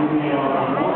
Amen.